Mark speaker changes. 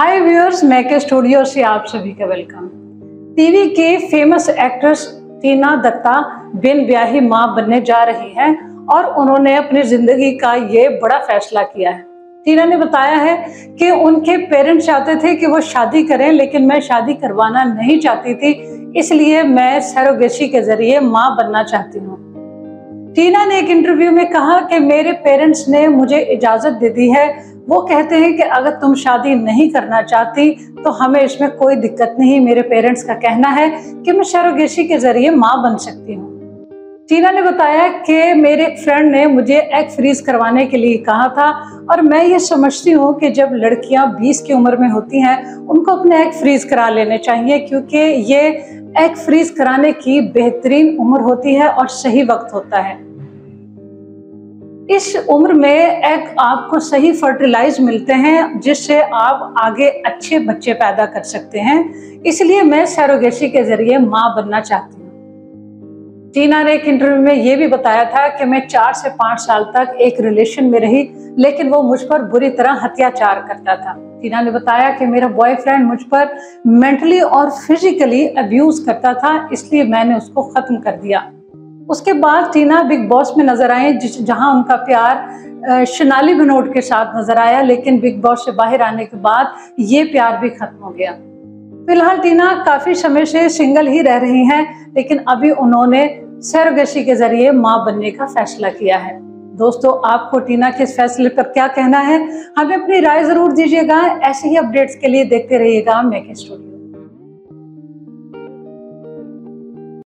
Speaker 1: हाय viewers मैके studio से आप सभी का वेलकम टीवी के फ़ेमस एक्ट्रेस टीना दत्ता बिन ब्याही माँ बनने जा रही हैं और उन्होंने अपनी ज़िंदगी का ये बड़ा फैसला किया है। टीना ने बताया है कि उनके पेरेंट्स चाहते थे कि वो शादी करें, लेकिन मैं शादी करवाना नहीं चाहती थी, इसलिए मैं सरोगेसी के ज़रिए माँ बनना चाहती हूँ। टीना ने एक इंटरव्यू में कहा कि मेरे पेरेंट्स ने मुझे इजाज़त दे दी है। वो कहते हैं कि अगर तुम शादी नहीं करना चाहती तो हमें इसमें कोई दिक्कत नहीं। मेरे पेरेंट्स का कहना है कि मैं शरोगेशी के ज़रिए माँ बन सकती हूँ। टीना ने बताया कि मेरे एक फ्रेंड ने मुझे एग फ्रीज करवाने के लिए कहा था और मैं ये समझती हूँ कि जब लड़कियाँ 20 की उम्र में होती हैं, उनको अपने एग फ्रीज करा लेने चाहिए क्योंकि ये एग फ्रीज कराने की बेहतरीन उम्र होती है और सही वक्त होता है। इस उम्र में एग आपको सही फर्टिलाइज मिलते हैं, जिससे आप आगे अच्छे बच्चे पैदा कर सकते हैं। इसलिए मैं सैरोगेसी के ज़रिए माँ बनना चाहती हूँ टीना ने एक इंटरव्यू में ये भी बताया था कि मैं चार से पाँच साल तक एक रिलेशन में रही, लेकिन वो मुझ पर बुरी तरह हत्याचार करता था। टीना ने बताया कि मेरा बॉयफ्रेंड मुझ पर मेंटली और फिजिकली अब्यूज करता था, इसलिए मैंने उसको खत्म कर दिया। उसके बाद टीना बिग बॉस में नज़र जिस, जहाँ उनका प्यार शनाली बनोट के साथ नज़र आया, लेकिन बिग बॉस से बाहर आने के बाद ये प्यार भी खत्म हो गया। फ़िलहाल टीना काफ़ी समय से सिंगल ही रह रही हैं, लेकिन अभी उन्होंने सरगशी के ज़रिए माँ बनने का फैसला किया है। दोस्तों, आपको टीना के इस फैसले पर क्या कहना है? हमें अपनी राय ज़रूर दीजिएगा। ऐसे ही अपडेट्स के लिए देखते रहिएगा मेक स्टूडियो।